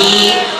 E